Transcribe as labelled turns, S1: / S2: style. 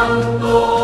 S1: Santo.